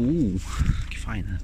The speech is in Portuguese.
Uh, que fina.